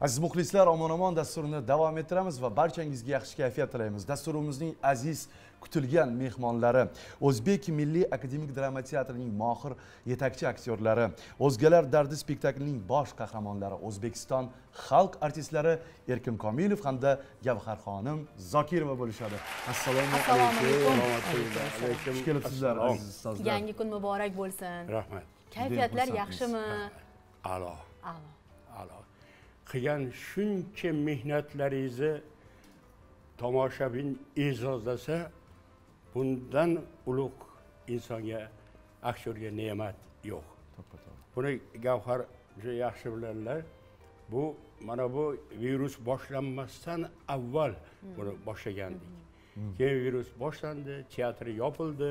aziz muxlislar omon omon dasturini davom ettiramiz va barchangizga yaxshi kayfiyat tilaymiz. Dasturimizning aziz kutilgan mehmonlari o'zbek milliy akademik drama teatrining mohir yetakchi aktyorlari o'zgalar dardi spektaklining bosh qahramonlari o'zbekiston xalq artistlari erkin komilov hamda gavharxonim zokirova bo'lishadi. Assalomu alaykum. xush kelibsizlar aziz ustozlar. Yangi kun muborak bo'lsin. Rahmat. Kayfiyatlar yaxshimi? A'lo. A'lo qilgan shuncha mehnatlaringizni tomoshabin e'zozlasa bundan ulug' insonga aktyorga ne'mat yo'q. Buni gavhar juda yaxshi biladilar bu mana bu virus boshlanmasdan avval buni boshlagandik. Keyin virus boshlandi teatr yopildi.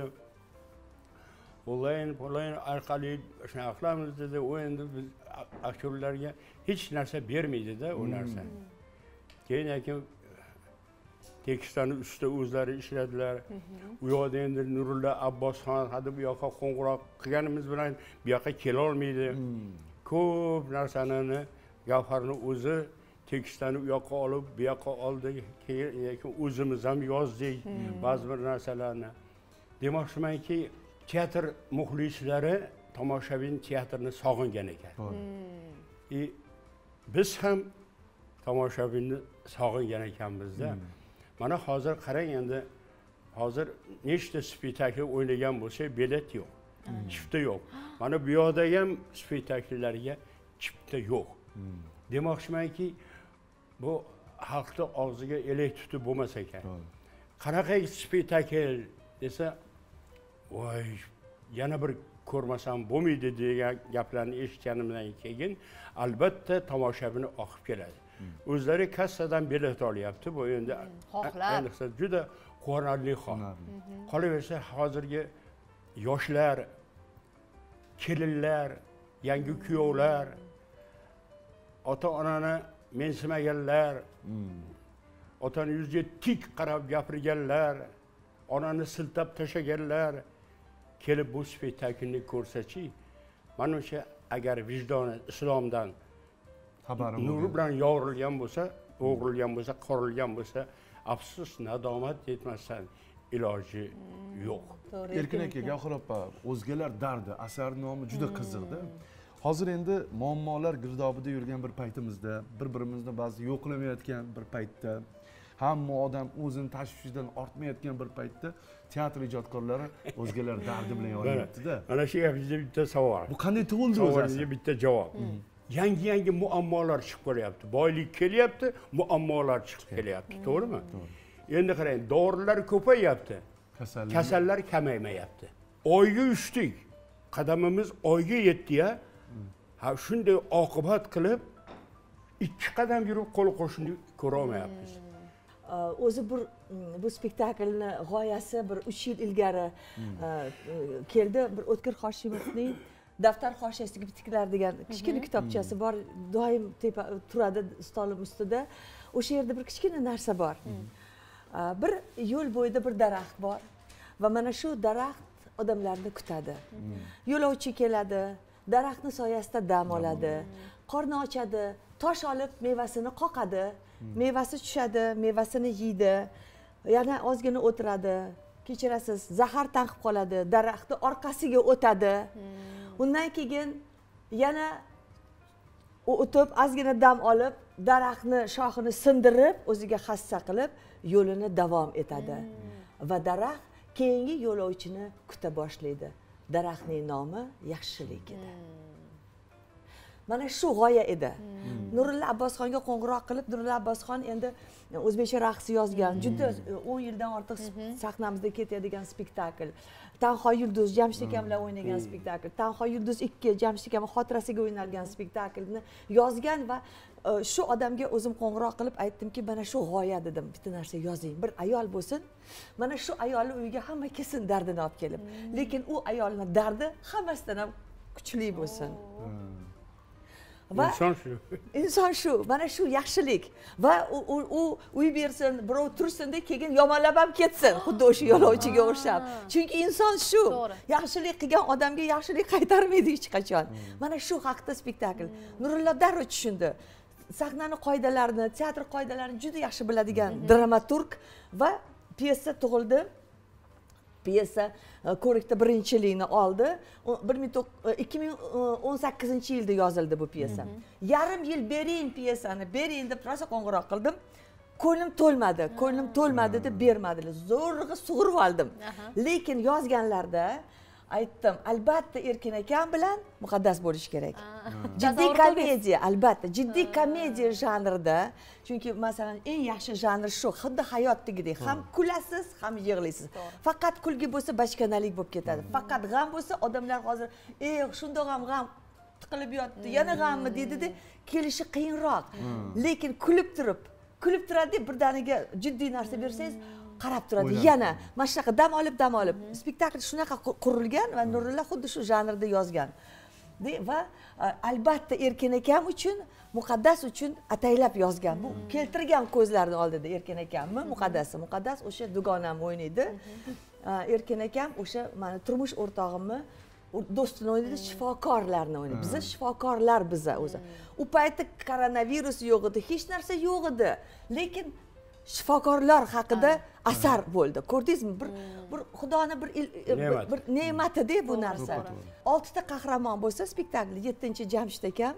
Onlayn onlayn orqali shunaqa qilamiz dedi u endi biz aktyorlarga hech narsa bermaydida u narsa. Keyin keyin tekstlarni ustida o'zlari ishladilar u yoqda endi nurulla abbosxon hali bu yoqqa qo'ng'iroq qilganimiz bilan bu yoqqa kelolmaydi ko'p narsani gavharni o'zi tekstlarni u yoqqa olib bu yoqqa oldi keyin keyin o'zimiz ham yozdik ba'zi bir narsalarni demoqchimanki teatr muxlislari tomoshabin teatrni sog'ingan ekan. И biz ham tomoshabinni sog'ingan ekanmizda. Mana hozir qarang endi hozir nechta spektakl o'ynagan bo'lsak bilet yo'q chipta yo'q. Mana bu yoqda ham spektakllarga chipta yo'q. Demoqchimanki bu xalqni og'ziga elak tutib bo'lmas ekan qanaqa spektakl desa voy yana bir ko'rmasam bo'lmaydi degan gaplarni eshitganimdan keyin albatta tomoshabin oqib keladi. O'zlari kassadan bilet olyapti bu endi ayniqsa juda quvonarli hol qolaversa hozirgi yoshlar kelinlar yangi kuyovlar ota onani mensimaganlar otani yuziga tik qarab gapirganlar onani siltab tashlaganlar kelib bu spektaklni ko'rsachi manimcha agar vijdoni islomdan xabari nuri bilan yorilgan bo'lsa o'g'rilgan bo'lsa qorilgan bo'lsa afsus nadomat yetmasdan iloji yo'q. to'g'ri erkin aka gavhar opa o'zgalar dardi asar nomi juda qiziqda hozir endi muammolar girdobida yurgan bir paytimizda bir birimizni ba'zi yo'qlamayotgan bir paytda hamma odam o'zini tashvishidan ortmayotgan bir paytda teatr ijodkorlari o'zgalar dardi bilan mana yonyaptida mana shu gapingizda bitta savol. Bu qanday tug'ildi o'zi bitta javob. Yangi yangi muammolar chiqib kelyapti boylik kelyapti muammolar chiqib kelyapti. To'g'rimi? Endi qarang dorilar ko'payyapti kasallar kamaymayapti. Oyga uchdik. Qadamimiz oyga yetdiya ha shunday oqibat qilib ikki qadam yurib qo'l qo'shni ko'rolmayapmiz o'zi bir bu spektaklni g'oyasi bir uch yil ilgari e, keldi. Bir o'tkir hoshimovning daftar hoshiyasiga bitiklar degan kichkina kitobchasi bor doim tepa turadi stolim ustida. O'sha yerda bir kichkina narsa bor. E, bir yo'l bo'yida bir daraxt bor va mana shu daraxt odamlarni kutadi. Yo'lovchi keladi daraxtni soyasida dam oladi. qorni ochadi tosh olib mevasini qoqadi mevasi tushadi mevasini yeydi. Yana ozgina o'tiradi. Kechirasiz zahar tangib qoladi daraxtni orqasiga o'tadi. Undan keyin yana o'tib ozgina dam olib daraxtni shoxini sindirib o'ziga hassa qilib yo'lini davom etadi. Va daraxt keyingi yo'lovchini kuta boshlaydi. Daraxtning nomi yaxshilik edi mana shu g'oya edi. Nurulla abbosxonga qo'ng'iroq qilib nurulla abbosxon endi o'zbekcha raqs yozgan. Juda o'n yildan ortiq sahnamizda ketadigan spektakl. Tanho yulduz jamshid aka bilan o'ynagan spektakl. Tanho yulduz ikki jamshid aka xotirasiga o'ynalgan spektaklni yozgan va e, shu odamga o'zim qo'ng'iroq qilib aytdimki mana shu g'oya dedim. Bitta narsa yozing. Bir ayol bo'lsin. Mana shu ayolni uyiga hamma kelsin dardini olib kelib. Lekin u ayolni dardi hammasidan ham kuchli bo'lsin va inson shu inson shu mana shu yaxshilik. Va u uy bersin birov tursinda keyin yomonlab ham ketsin. Xuddi o'sha yo'lovchiga o'xshab. Chunki inson shu yaxshilik qilgan odamga yaxshilik qaytarmaydi hech qachon. Mana shu haqida spektakl. Nurulla darrov tushundi. Sahnani qoidalarini teatr qoidalarini juda yaxshi biladigan dramaturg va pyesa tug'ildi pyesa e, ko'rikda birinchilikni oldi. Bir ming e, ikki ming o'n sakkizinchi yilda yozildi bu pyesa yarim yil bering pyesani bering deb rosa qo'ng'iroq qildim. Ko'nglim to'lmadi ko'nglim to'lmadi deb bermadilar. Zo'rg'a sug'urib oldim. Lekin yozganlarda aytdim albatta erkin akam bilan muqaddas bo'lishi kerak. Jiddiy komediya albatta jiddiy komediya janrida. Chunki masalan eng yaxshi janr shu xuddi hayotdagidek. Ham kulasiz ham yig'laysiz faqat kulgi bo'lsa bachkanalik bo'lib ketadi. Faqat g'am bo'lsa odamlar hozir ey shundoq ham g'am tiqilib yotdi yana g'ammi? deydida kelishi qiyinroq. Lekin kulib turib kulib turadi birdaniga jiddiy narsa bersangiz qarab turadi. Yana mana shunaqa dam olib dam olib. Spektakl shunaqa qu- qurilgan va nurullo xuddi shu janrda yozgan va a, albatta erkin akam uchun muqaddas uchun ataylab yozgan. Bu keltirgan ko'zlarni oldida erkin akamni muqaddasni muqaddas. O'sha dugonamni o'ynaydi A, erkin akam o'sha mani turmush o'rtog'imni do'stini o'ynaydi shifokorlarni o'ynaydi biza shifokorlar biza o'zi. U payti koronavirus yo'q edi hech narsa yo'q edi. Lekin shifokorlar haqida asar bo'ldi. Ko'rdingizmi bir bir xudoni bir Ne'mat. bir ne'matida bu narsa. oltita qahramon bo'lsa spektakl yettinchi jamshid akam.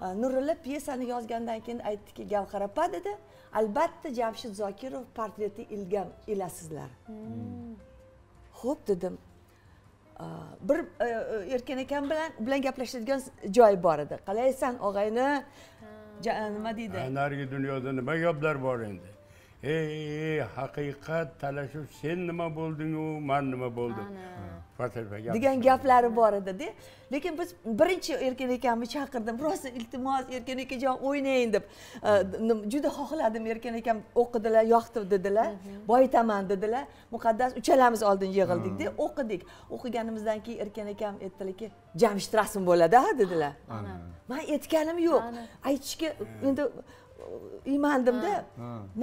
A, nurullo pyesani yozgandan keyin aytdiki gavhar opa dedi. Albatta jamshid zokirov portreti ilgam ilasizlar. Ho'p dedim. A, bir e, e, erkin akam bilan bilan gaplashadigan joy bor edi. Qalaysan og'ayni nima deydi? Narigi dunyoda nima gaplar bor endi ey haqiqat talashib sen nima bo'ldingu man nima bo'ldim. Degan gaplari bor edida lekin biz birinchi erkin akamni chaqirdim. Rosa iltimos erkin akajon o'ynang deb. Juda xohladim erkin akam o'qidilar yoqdi dedilar. Boyitaman dedilar. Muqaddas uchalamiz oldin yig'ildikda o'qidik. O'qiganimizdan keyin erkin akam aytdilarki jamshid rasm bo'ladi dedilar. Man aytganim yo'q. Aytishga endi iymandimda.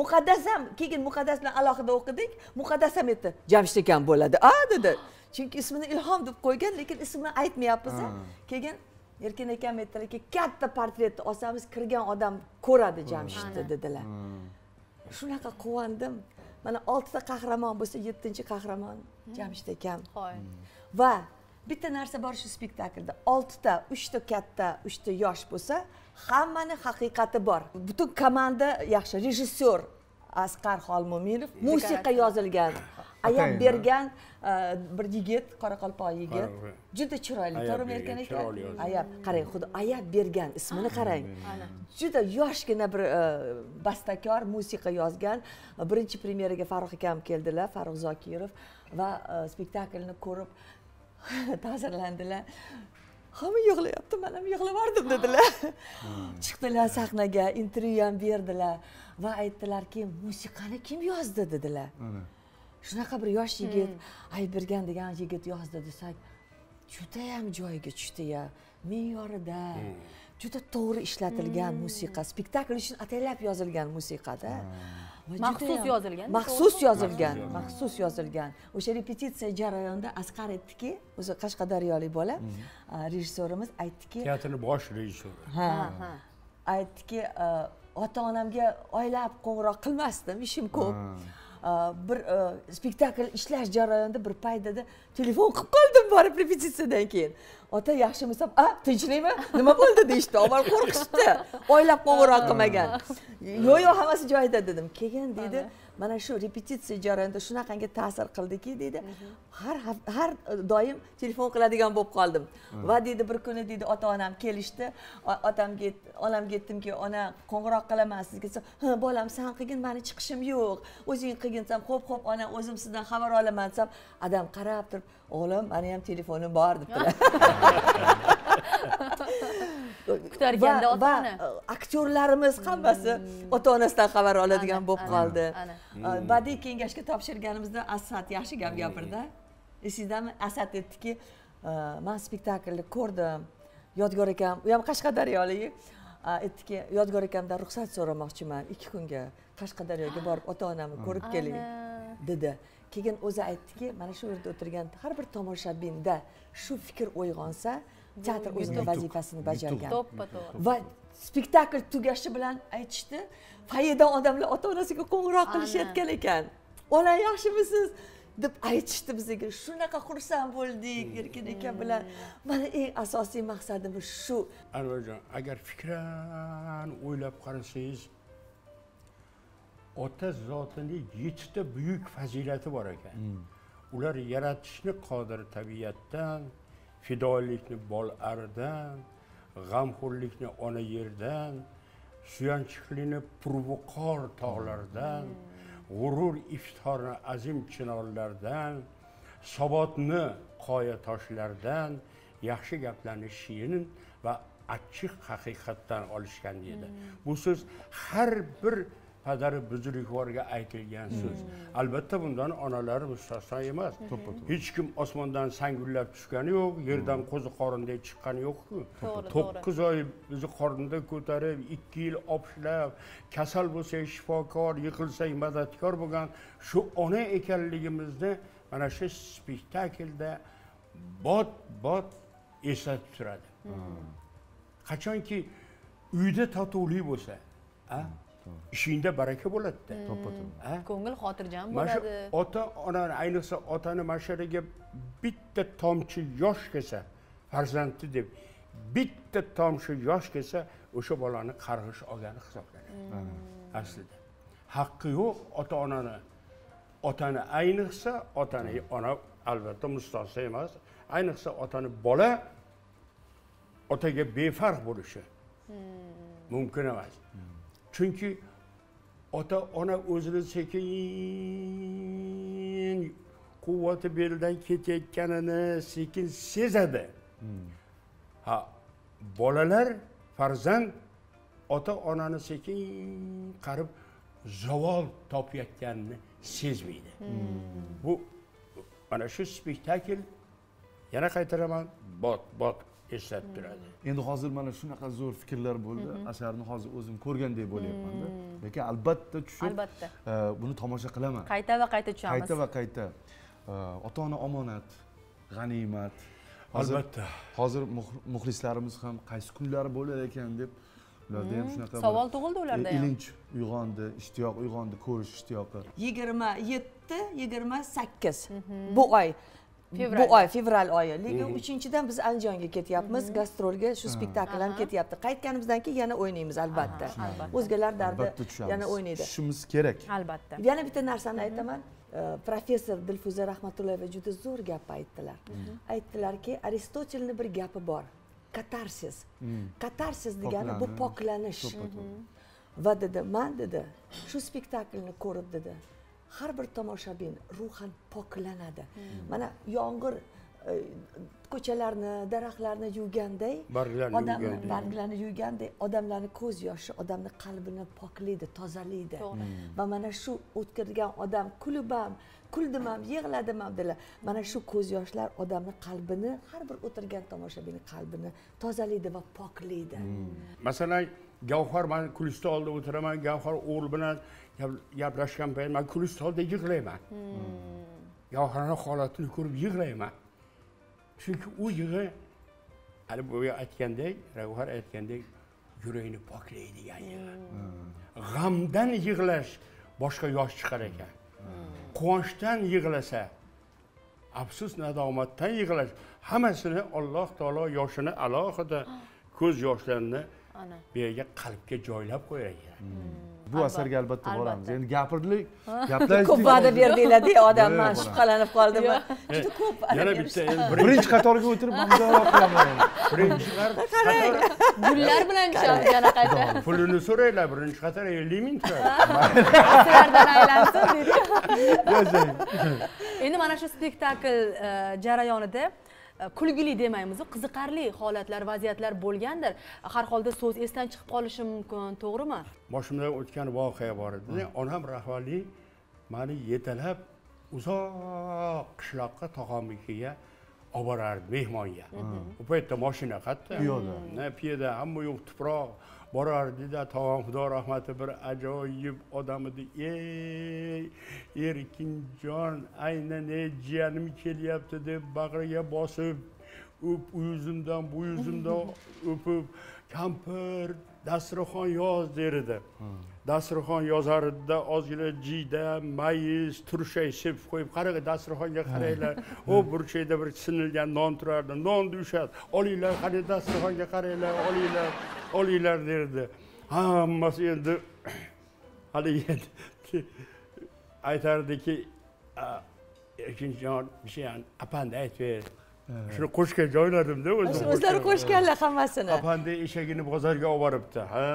Muqaddas ham keyin muqaddas bilan alohida o'qidik muqaddas ham aytdi jamshid akam bo'ladi. A dedi. Chunki ismini ilhom deb qo'ygan lekin ismini aytmayapmiz keyin erkin akam aytdilarki katta portretni olsamiz kirgan odam ko'radi jamshidni dedilar. Shunaqa quvondim. Mana oltita qahramon bo'lsa yettinchi qahramon jamshid akam. Hoy. va bitta narsa bor shu spektaklda. Oltita uchta katta uchta yosh bo'lsa hammani haqiqati bor. Butun komanda yaxshi. Rejissyor asqar xolmo'minov musiqa yozilgan ayab bergan e, bir yigit qoraqalpoq yigit. Juda chiroyli to'g'rimi erkan aka ayab qarang xudo ayab bergan ismini qarang. Juda yoshgina bir e, bastakor musiqa yozgan. Birinchi premyeraga farruh akam keldilar farruh zokirov va e, spektaklni ko'rib ta'sirlandilar. Hamma yig'layapti man ham yig'lavordim dedilar. Chiqdilar sahnaga intervyu ham berdilar va aytdilarki musiqani kim yozdi dedilar. Shunaqa bir yosh yigit aybergan degan yigit yozdi desak judayam joyiga tushdiya me'yorida. Juda to'g'ri ishlatilgan musiqa spektakl uchun ataylab yozilgan musiqada Maxsus yozilgan, maxsus yozilgan Maxsus yozilgan. o'sha repetitsiya jarayonida asqar aytdiki o'zi qashqadaryolik bola a, rejissyorimiz aytdiki teatrni bosh rejissyori ha. Aytdiki ota onamga oylab qo'ng'iroq qilmasdim ishim ko'p. Bir spektakl ishlash jarayonida bir paytda telefon qilib qoldim borib repetitsiyadan keyin ota yaxshimisan a tinchlikmi? Nima bo'ldi? deyishdi. Omar qo'rqishdi. Oylab qo'ng'iroq qilmagan. Yo'q yo'q hammasi joyida dedim. Keyin deydi. Mana shu repetitsiya jarayonida shunaqangi ta'sir qildiki deydi. Har haf- har doim telefon qiladigan bo'lib qoldim. Va deydi bir kuni deydi ota onam kelishdi otamga onamga aytdimki ona qo'ng'iroq qilaman sizga. Desa ha bolam san qilgin mani chiqishim yo'q. O'zing qilgin desam ho'p ho'p ona o'zim sizdan xabar olaman desam adam qarab turib o'g'lim mani ham telefonim bor debdilar Ko'targanda Va- va, e, aktyorlarimiz hammasi ota onasidan xabar oladigan bo'lib qoldi. E, badiiy kengashga topshirganimizda asad yaxshi gap gapirdi esingizdami asad aytdiki e, man spektaklni ko'rdim yodgor akam u ham qashqadaryolik e, aytdiki yodgor akamdan ruxsat so'ramoqchiman ikki kunga qashqadaryoga borib ota onamni ko'rib kelay Ana. dedi keyin o'zi aytdiki mana shu yerda o'tirgan har bir tomoshabinda shu fikr uyg'onsa teatr o'zini vazifasini bajargan. To'ppa to'g'ri va spektakl tugashi bilan aytishdi foyedan odamlar ota onasiga qo'ng'iroq qilishayotgan ekan. Ola yaxshimisiz? deb aytishdi bizga shunaqa xursand bo'ldik erkin aka bilan. Mana eng asosiy maqsadimiz shu. Anvarjon agar fikran o'ylab qarasangiz ota zotini yettita buyuk fazilati bor ekan. Ular yaratishni qodir tabiatdan fidoyilikni bol aridan g'amxo'rlikni ona yerdan suyanchiqlikni purvuqor tog'lardan g'urur iftorni azim chinorlardan sabotni qoya toshlardan yaxshi gaplarni shirin va achchiq haqiqatdan olishgan deydi. Bu so'z har bir padari buzrukvorga aytilgan so'z. Albatta bundan onalar mustasno emas. Hech kim osmondan sangullab tushgani yo'q yerdan qo'zi qorinday chiqqani yo'qku. To'qqiz oy bizni qornida ko'tarib ikki yil opshlab kasal bo'lsak shifokor yiqilsak madadkor bo'lgan shu ona ekanligimizni mana shu spektaklda bot bot eslatib turadi. Qachonki uyda totuvlik bo'lsa a ishingda baraka bo'ladida. A ko'ngil xotirjam mana shu bo'ladi. ota onani ayniqsa otani masharaga bitta tomchi yosh kelsa farzandi deb bitta tomchi yosh kelsa o'sha bolani qarg'ish olgani hisoblanadi. Aslida. Haqqi yo'q ota onani otani ayniqsa otani ona albatta mustasno emas. Ayniqsa otani bola otaga befarq bo'lishi mumkin emas chunki ota ona o'zini sekin quvvati beldan ketayotganini sekin sezadi ha bolalar farzand ota onani sekin qarib zavol topayotganini sezmaydi. Bu mana shu spektakl yana qaytaraman. Bot bot eslatib turadi endi hozir mana shunaqa zo'r fikrlar bo'ldi. Asarni hozir o'zim ko'rgandek bo'lyapmanda. Lekin albatta tushib albatta. e, buni tomosha qilaman. Qayta va qayta tushamiz. Qayta va qayta. E, ota ona omonat g'animat. Albatta. hozir muxlislarimiz ham qaysi kunlari bo'lar ekan deb ularda ham shunaqa bir, savol tug'ildi ularda e, ham. ilinj uyg'ondi ishtiyoq uyg'ondi ko'rish ishtiyoqi. Yigirma yetti yigirma sakkiz bu oy Fevral. bu oy fevral oyi. Lekin uchinchidan biz andijonga ketyapmiz gastrolga shu spektakl ham ketyapti. Qaytganimizdan keyin yana o'ynaymiz albatta. o'zgalar dardi yana o'ynaydi. Tushishimiz kerak. Albatta. Yana bitta narsani aytaman. Professor dilfuza rahmatullayeva juda zo'r gap aytdilar. Aytdilarki aristotelni bir gapi bor. Katarsis katarsis degani bu Poklanish. va dedi man dedi shu spektaklni ko'rib dedi har bir tomoshabin ruhan poklanadi. Mana yomg'ir e, ko'chalarni daraxtlarni yuvganday Barglarni odam yuvganday. barglarni yuvganday odamlarni ko'z yoshi odamni qalbini poklaydi tozalaydi. To'g'ri. va mana shu o'tkirgan odam kulib ham kuldim ham yig'ladim ham dedilar. Mana shu ko'z yoshlar odamni qalbini har bir o'tirgan tomoshabinni qalbini tozalaydi va poklaydi. Masalan gavhar man kulistolda o'tiraman. Gavhar o'g'li bilan gaplashgan payt man kulistolda yig'layman. Gavharni holatini ko'rib yig'layman. Chunki u yig'i hali boya aytgandek ravhar aytgandek yurakni poklaydigan yig'i. G'amdan yig'lash boshqa yosh chiqar ekan. Quvonchdan yig'lasa afsus nadomatdan yig'lash hammasini alloh taolo yoshini alohida ko'z yoshlarini bu yerga qalbga joylab qo'yar ekan bu asarga albatta boramiz. endi gapirdik. Gaplashdik ko'p va'da berdinglarda odam man shubhalanib qoldimi? Juda ko'p yana bitta birinchi birinchi qatorga o'tirib qilaman birinchilar qator gullar bilan tushamiz yana qayta pulini so'ranglar birinchi qator ellik ming turadi aylansin deydi endi mana shu spektakl e, jarayonida kulgili demaymizu qiziqarli holatlar vaziyatlar bo'lgandir. Har holda so'z esdan chiqib qolishi mumkin to'g'rimi? Boshimdan o'tgan voqea bor edi. Onam rahbarli mani yetalab uzoq qishloqqa tog'amnikiga olib borardi mehmonga. U paytda moshina qayerda Piyoda. piyoda hamma yoq tuproq borardida tog'am xudo rahmati bir ajoyib odam edi. Ey erkinjon aynan ey jiyanim kelyapti deb bag'riga bosib o'p u yuzimdan bu yuzimdan o'pib kampir dasturxon yoz der edi. Dasturxon yozar edida ozgina jiyda mayiz turshak sepib qo'yib qarang dasturxonga qaranglar. U burchakda bir sinilgan non turardi. Nonni ushlab olinglar qani dasturxonga qaranglar olinglar olinglar derdi hammasi endi haligi aytardiki "A, erkinjon bir şey apandi aytib ber shuni qo'shgan joyladimda o'zim o'zlari qo'shganlar hammasini apandi eshagini bozorga olib boribdi ha.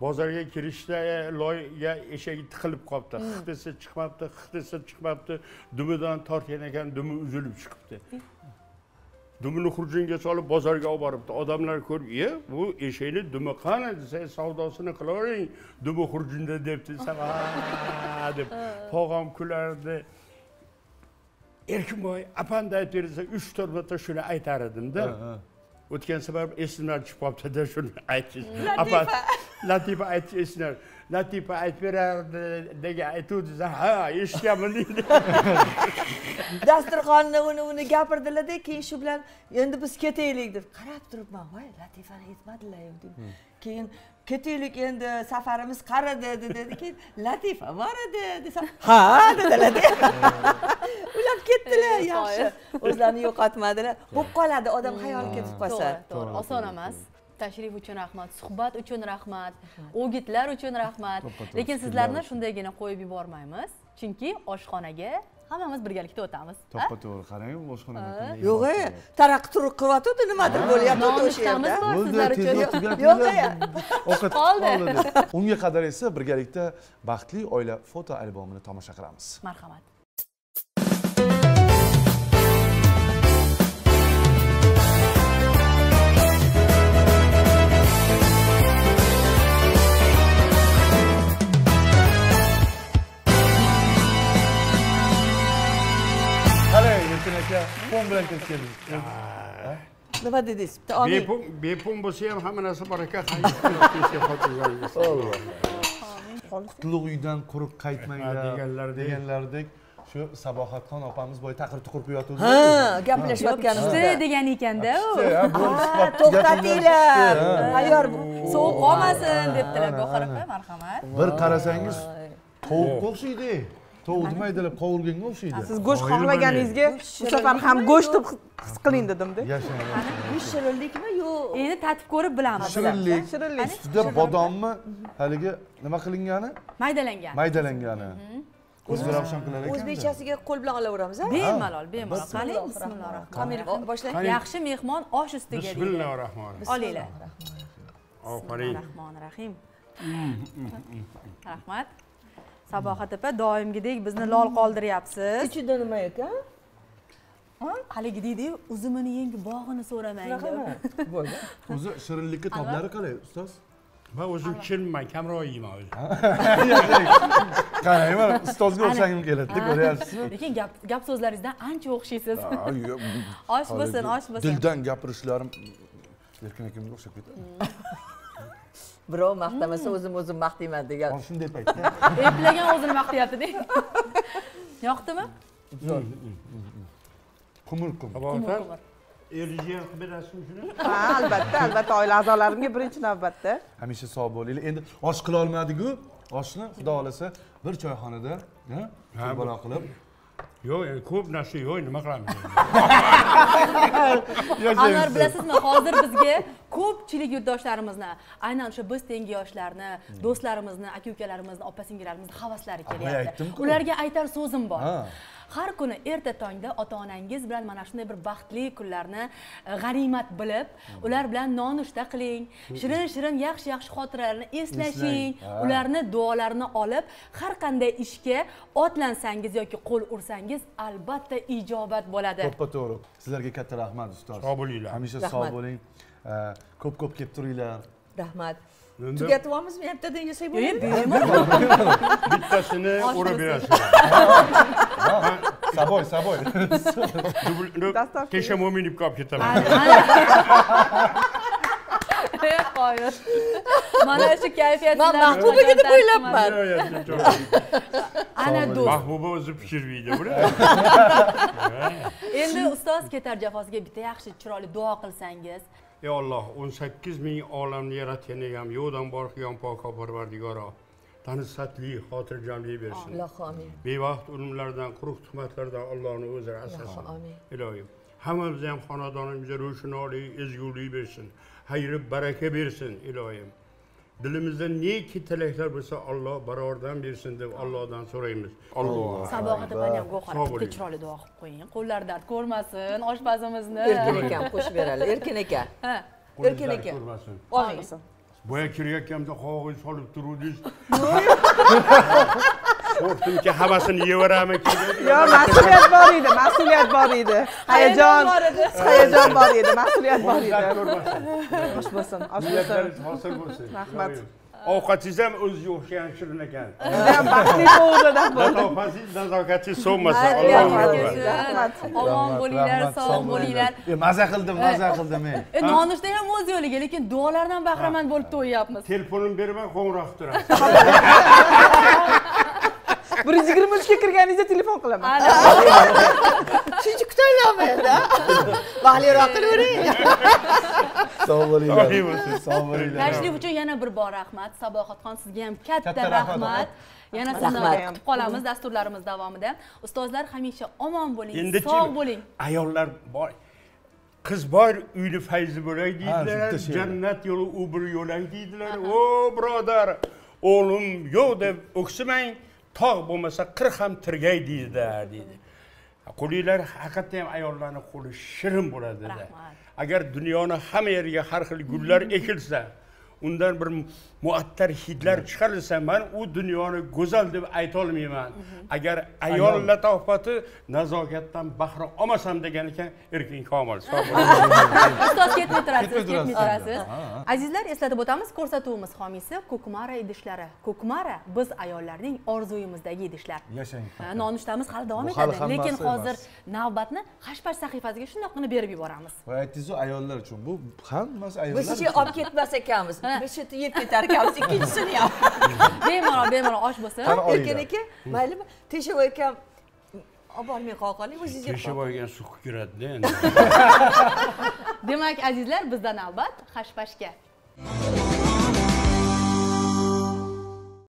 Bozorga kirishda loyga eshagi tiqilib qolibdi hiq desa chiqmabdi hiq desa chiqmabdi dumidan tortgan ekan dumi uzilib chiqibdi dumini xurjunga solib bozorga olib boribdi. Odamlar ko'rib iye bu eshakni dumi qani? Desa savdosini qilavering dumi xurjunda debdi. Desa ha deb tog'am kulardi. Erkinboy apandi aytib ber desa uch to'rt marta shuni aytar edimda o'tgan safar esimdan chiqib qolibdida shuni aytish Apa- latifa aytish esimdan latifa aytib berardi degan aytuvdisa ha eshitganman deydi dasturxonni uni uni gapirdilarda keyin shu bilan endi biz ketaylik deb qarab turibman voy latifani aytmadilar deyman keyin ketaylik endi safarimiz qara dedi dedi keyin latifa bor edi desam ha dedilarda ular ketdilar yaxshi o'zlarini yo'qotmadilar bo'lib qoladi odam xayoli ketib qolsa to'g'ri oson emas tashrif uchun rahmat suhbat uchun rahmat o'gitlar uchun rahmat. Lekin sizlarni shundaygina qo'yib yubormaymiz. Chunki oshxonaga hammamiz birgalikda o'tamiz to'ppa to'g'ri. Qarang boshqonaga yo'q e taraqi turuq qilyotgandi nimadir bo'lyapti o'sha yerda. Yo'q, ovqat Qoldi. unga qadar esa birgalikda baxtli oila foto albomini tomosha qilamiz. Marhamat dedingiz bitta olmay bepul bepul bo'lsa ham hamma narsa bor ekan qutlug' uydan quruq qaytmanglar Ha, deganlardek. deganlaridek shu sabohatxon opamiz boya taqir tuqir yotuvdi ha gaplashayotganimizda degan ekanda to'xtatinglar tayyor sovib qolmasin debdilar gavhar opa marhamat bir qarasangiz tovuqqa o'xshaydi tovuq nima deydilar qovurganga o'xshaydi siz go'sht xohlaganingizga bu safar ham go'sht deb his qiling dedimda bu shirinlikmi yo endi tatib ko'rib bilamiz shirinlik shirinlik ustida bodommi haligi nima qilingani maydalangan maydalangani ko'zga ravshan qilar ekan o'zbekchasiga qo'l bilan olaveramiz a bemalol bemalol. bismillohi kamil rohmanir boshlang Qani. yaxshi mehmon osh ustiga rohmanir rohim olinglar ofarin rahmonir rahim rahmat sabohat opa doimgidek bizni lol qoldiryapsiz. Ichida nima ekan haligi deydiyu uzumini yeng bog'ini so'ramang deb. Bo'ldi o'zi shirinlikka toblari qalay ustoz? Man o'zim pishirmayman kamroq yeyman o'zim qarang mana ustozga o'xshagim keladida ko'ryapsizmi lekin gap gap so'zlaringizdan ancha o'xshaysiz. Osh bo'lsin osh bo'lsin dildan gapirishlarim erkin akamga o'xshab ketadi birov maqtamasa o'zim o'zim maqtayman degan. Shunday paytda eplagan o'zini maqtayapti deng. Yoqdimi? Qumir qum. Qumir, sabohat qumir. ham qilib berasizmi shuni? Ha albatta albatta oila a'zolarimga birinchi navbatda. Hamisha sog' bo'linglar endi osh qilolmadiku oshni xudo xohlasa bir choyxonada ha, balo qilib yo'q endi ko'p narsa yo'q nima qilamiz anvar bilasizmi hozir bizga ko'pchilik yurtdoshlarimizni aynan o'sha biz tengi yoshlarni do'stlarimizni aka ukalarimizni opa singillarimizni havaslari kelyapti ularga aytar so'zim bor. Har kuni erta tongda ota onangiz bilan mana shunday bir baxtli kunlarni e, g'animat bilib ular bilan nonushta qiling shirin shirin yaxshi yaxshi xotiralarni eslashing ularni duolarini olib har qanday ishga otlansangiz yoki qo'l ursangiz albatta ijobat bo'ladi. To'ppa to'g'ri. Sizlarga katta rahmat ustoz. Sog' bo'linglar. hamisha sog' bo'ling. Ha, ko'p ko'p kelib turinglar. Rahmat Endi tugatyapmizmi bittadan yesak Yo'q, bo'ladimi bittasini urib bo'lsin. berasizlar saboy saboy. Dastor. tesha mo'minovga olib ketaman shoir mana shu kayfiyat Man sizlarni Mahbubaga qachon deb o'ylabman. tarqamadi. ana do'st mahbuba o'zi pishirmaydi endi ustoz ketar jafosiga bitta yaxshi chiroyli duo qilsangiz ey olloh o'n sakkiz ming olamni yaratgan egam yo'qdan bor qilgan poko parvardigoro tanissatli xotirjamlik bersin Allohu amin. bevaqt o'limlardan quruq tuhmatlardan allohni o'zi asrasin amin. ilohim hammamizga ham xonadonimizga ro'shnolik ezgulik bersin xayri baraka bersin ilohim dilimizda neki tilaklar bo'lsa olloh barobardan bersin deb allohdan so'raymiz alloh gavhar bitta bo'ling. chiroyli duo qilib qo'ying qo'llari dard ko'rmasin oshpazimizni Erkin akam qo'shib beradi. Erkin aka. Ha. Erkin aka. ko'rmasin Amin. boya kirayotganda qog'oz solib turuvdingiz qo'rqdimki hammasini yeyveramanki yo mas'uliyat bor edi mas'uliyat bor edi. Hayajon hayajon bor edi mas'uliyat bor edi. Osh bo'lsin osh bo'lsin. Hosil bo'lsin. Rahmat. Ovqatingiz ham o'ziga o'xshagan shirin ekan. Judayam baxtli o'g'lidan bo'ldi. Latofatingiz nazokatingiz allohu rahmat. omon bo'linglar sog' bo'linglar. E, maza qildim maza qildim ey e, nonushta ham o'z yo'liga lekin duolardan bahramand bo'lib to'yyapmiz telefonimni bermay qo'ng'iroq qilib turasiz bir yuz yigirma uchga kirganingizda telefon qilaman. Shuncha kutavermayman endi. Baxtliroq qilavering. sog' bo'linglar. Sog' bo'linglar. Tashrif uchun yana bir bor rahmat. Sabohatxon sizga ham katta rahmat, yana sizni kutib qolamiz dasturlarimiz davomida. Ustozlar hamisha omon bo'ling sog' bo'ling. Ayollar bor qiz bor uyni fayzi bo'lay deydilar. jannat yo'li u bir yo'lak deydilar. O birodar o'g'lim yo'q deb o'ksimang tog' bo'lmasa qir ham tirgay deydilar deydi. Qo'linglar haqiqatdan ham ayollarni qo'li shirin bo'ladida. Agar dunyoni hamma yeriga har xil gullar ekilsa undan bir muattar hidlar chiqarilsa man u dunyoni go'zal deb aytolmayman agar ayol. latofati nazokatdan bahra olmasam degan ekan erkin komil ustoz ketmay turasiz Ketmay turasiz. azizlar eslatib o'tamiz ko'rsatuvimiz homiysi ko'kmara idishlari ko'kmara biz ayollarning orzuyimizdagi idishlar. Yashang. Ha, nonushtamiz hali davom etadi. Lekin hozir navbatni hashpash sahifasiga shundoqqina berib yuboramiz. Va aytdingizu ayollar uchun. Bu hammasi ayollar Biz olib ketmas ekanmiz. Biz shu yerda yeb ketar ekanmiz ikkinchisini ham. bemalol bemalol osh olinglar. Erkin aka, maylimi? Teshovoy akam olib bormay qo'ya qoling, o'zingiz yeb teshaboyga suv kiradida endi demak azizlar bizdan navbat hashpashga